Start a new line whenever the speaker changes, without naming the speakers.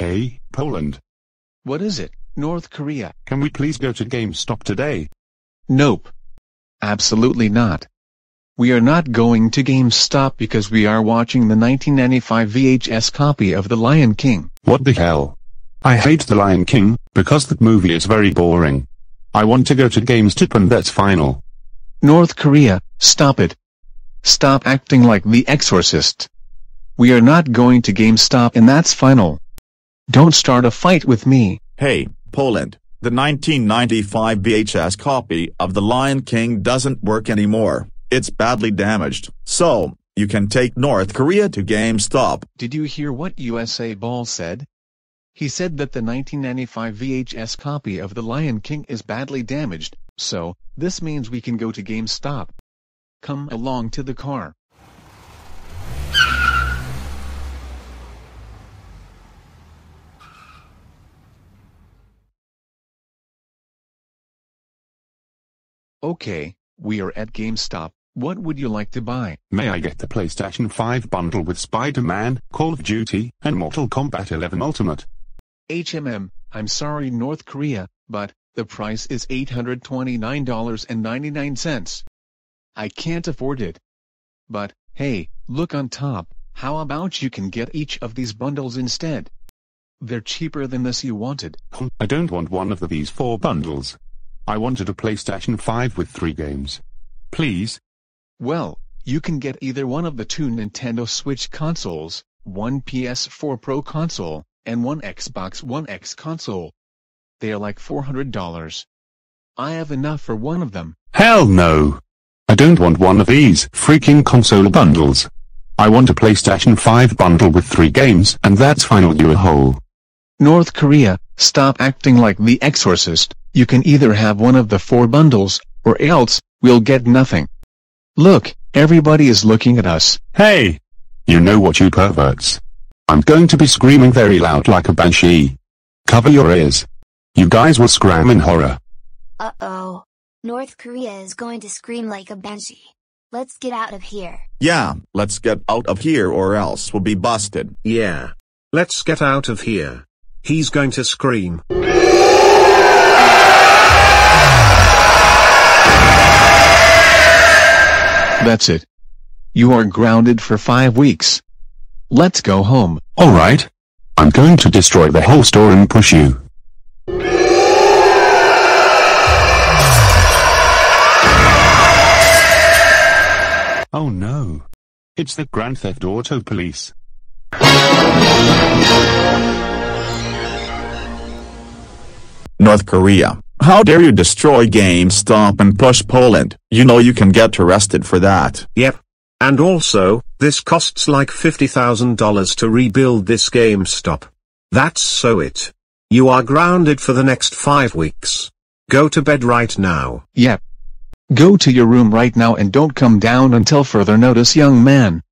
Hey, Poland.
What is it, North Korea?
Can we please go to GameStop today?
Nope. Absolutely not. We are not going to GameStop because we are watching the 1995 VHS copy of The Lion King.
What the hell? I hate The Lion King, because that movie is very boring. I want to go to GameStop and that's final.
North Korea, stop it. Stop acting like the exorcist. We are not going to GameStop and that's final. Don't start a fight with me.
Hey, Poland, the 1995 VHS copy of The Lion King doesn't work anymore. It's badly damaged. So, you can take North Korea to GameStop.
Did you hear what USA Ball said? He said that the 1995 VHS copy of The Lion King is badly damaged, so, this means we can go to GameStop. Come along to the car. Okay, we are at GameStop. What would you like to buy?
May I get the PlayStation 5 bundle with Spider-Man, Call of Duty, and Mortal Kombat 11 Ultimate?
HMM, I'm sorry North Korea, but, the price is $829.99. I can't afford it. But, hey, look on top, how about you can get each of these bundles instead? They're cheaper than this you wanted.
I don't want one of these four bundles. I wanted a PlayStation 5 with three games. Please?
Well, you can get either one of the two Nintendo Switch consoles, one PS4 Pro console, and one Xbox One X console. They are like $400. I have enough for one of them.
Hell no! I don't want one of these freaking console bundles. I want a PlayStation 5 bundle with three games and that's final you a hole.
North Korea, stop acting like the exorcist. You can either have one of the four bundles, or else, we'll get nothing. Look, everybody is looking at us.
Hey! You know what you perverts? I'm going to be screaming very loud like a banshee. Cover your ears. You guys will scream in horror.
Uh-oh. North Korea is going to scream like a banshee. Let's get out of here.
Yeah, let's get out of here or else we'll be busted.
Yeah. Let's get out of here. He's going to scream.
That's it. You are grounded for five weeks. Let's go home.
Alright. I'm going to destroy the whole store and push you. Oh no. It's the Grand Theft Auto Police.
North Korea. How dare you destroy GameStop and push Poland? You know you can get arrested for that.
Yep. And also, this costs like $50,000 to rebuild this GameStop. That's so it. You are grounded for the next five weeks. Go to bed right now.
Yep. Go to your room right now and don't come down until further notice young man.